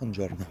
Buongiorno.